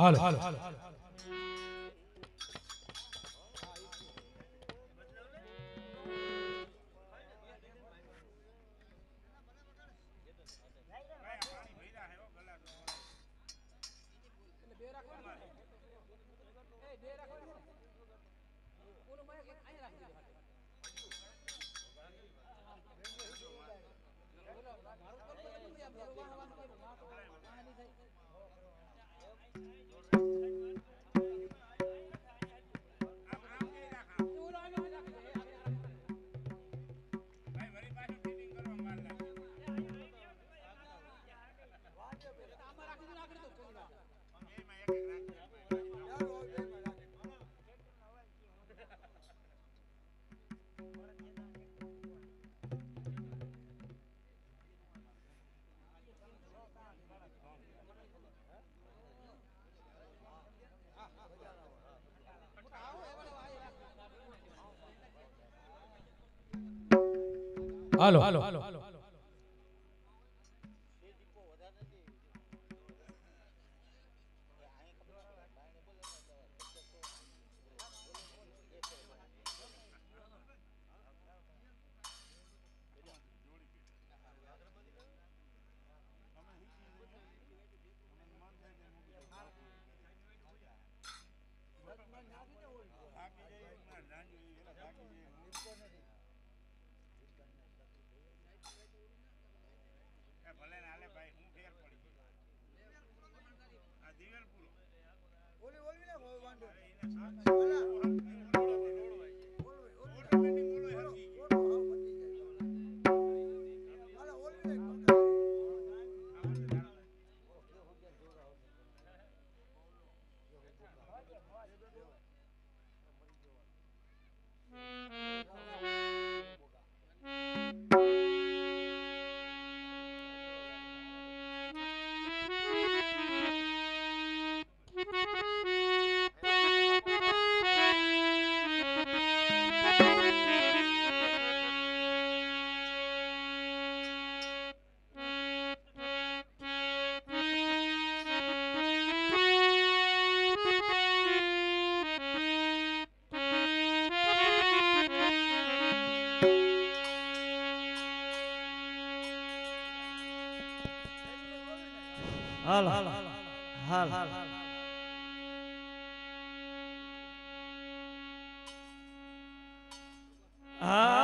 હાલ એટલે હાલો. હા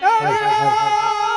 અરે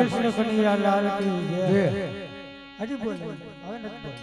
કૃષ્ણ કનૈયા લાલ કી જય. હજી બોલ. હવે નથી બોલ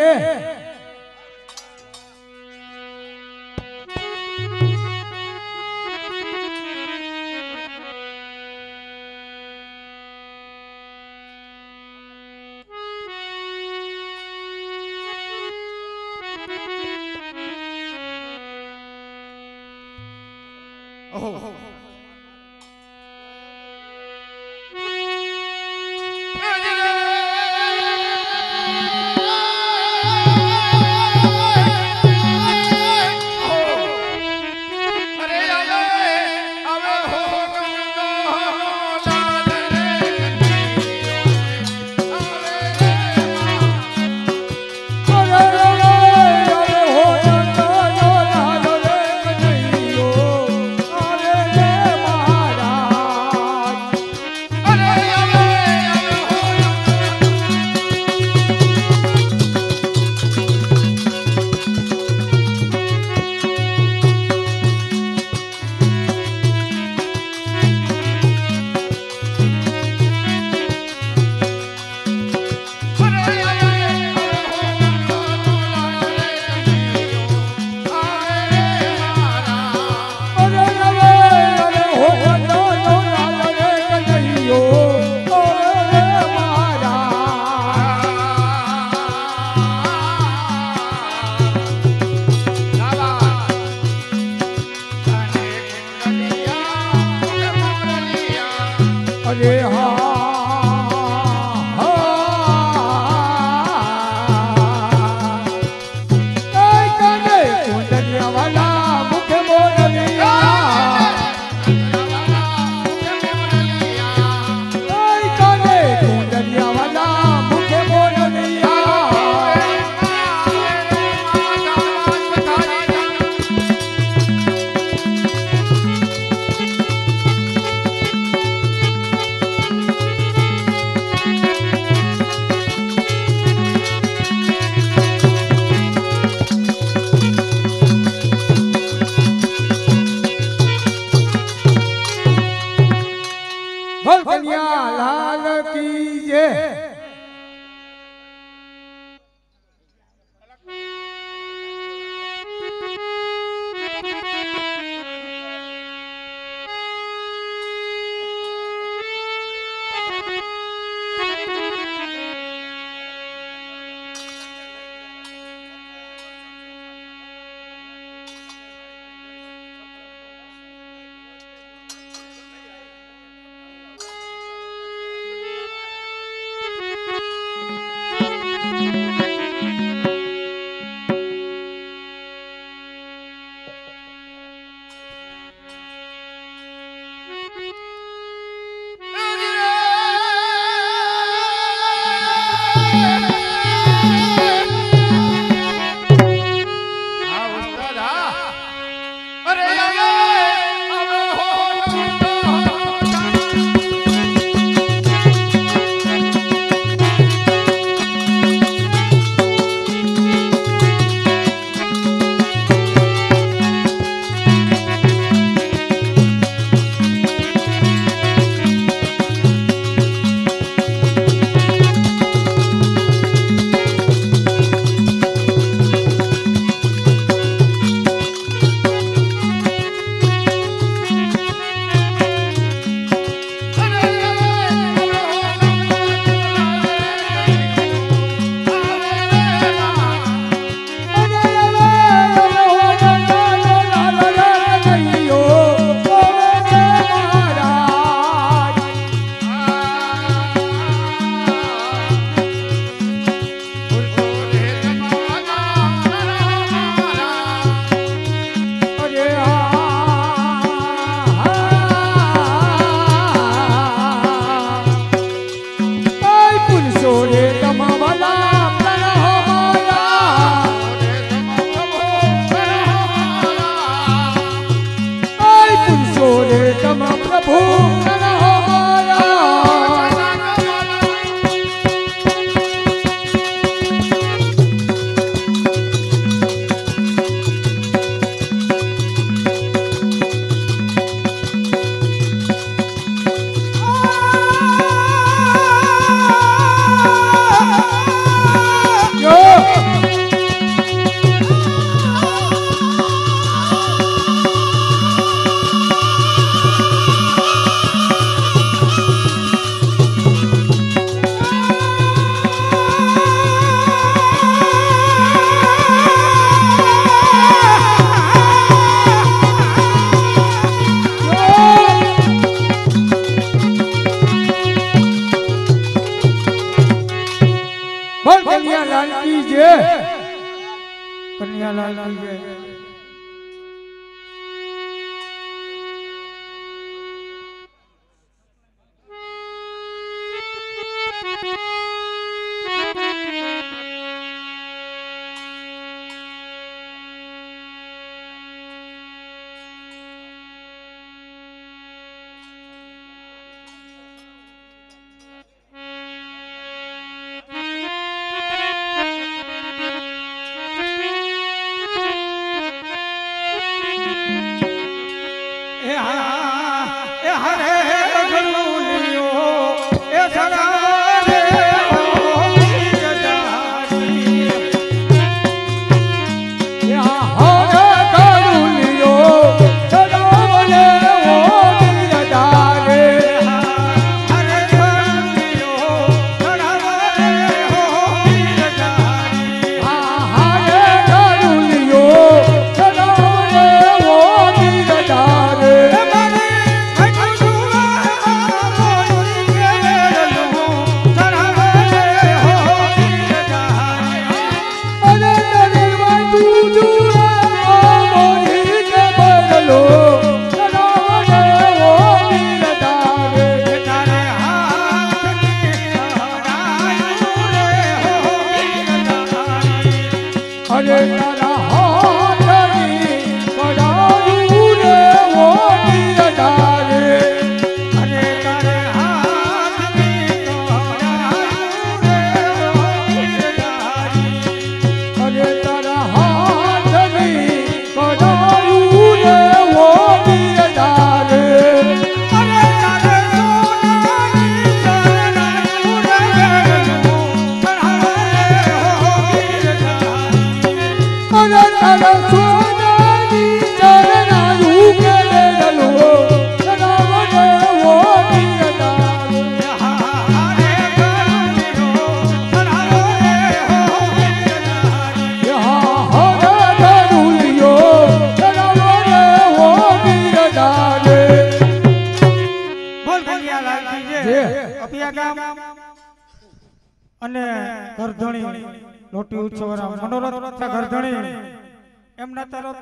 é.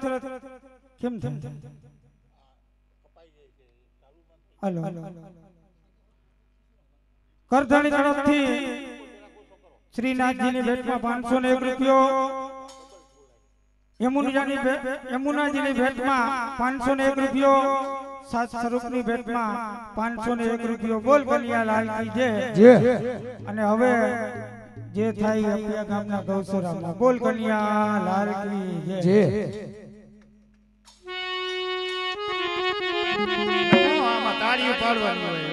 તરફથી કેમ થાય હલો. કરધણી તરફથી શ્રીનાથજીની ભેટમાં પાંચસો ને એક રૂપિયો યમુનાજીની યમુનાજીની ભેટમાં પાંચસો ને એક રૂપિયો સાત સ્વરૂપની ભેટમાં પાંચસો ને એક રૂપિયો. બોલ કન્યા લાલ કી જય. અને હવે જે થાય અપિયા ગામના ગૌસરામાં. બોલ કન્યા લાલ કી જય. તાળીઓ પાડવાની હોય.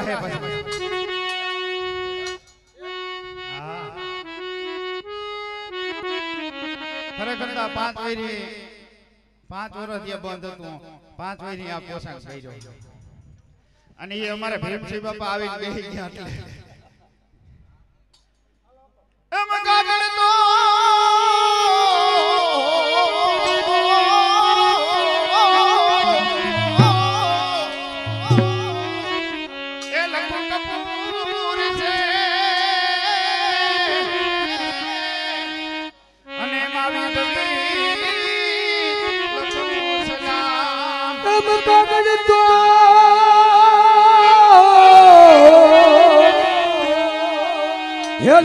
કાંટા હે પછી. ખરેખર પાંચ વૈરી પાંચ વર્ષ જે બંધ હતું. પાંચ વૈરી આ પોષણ કર્યો અને એ અમારે ભીમસિંહ બાપા આવીને બેસી ગયા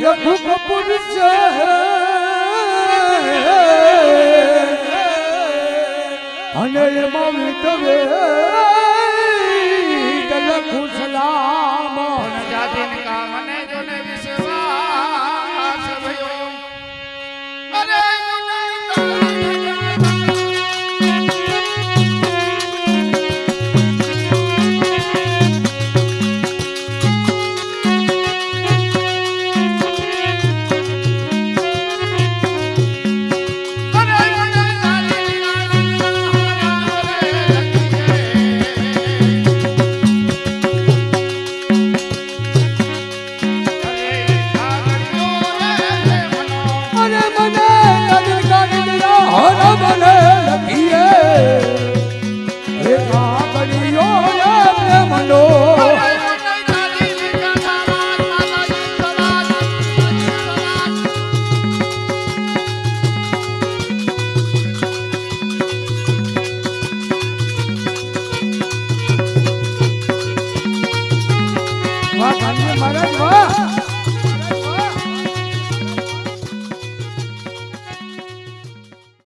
دک مامي هاڻي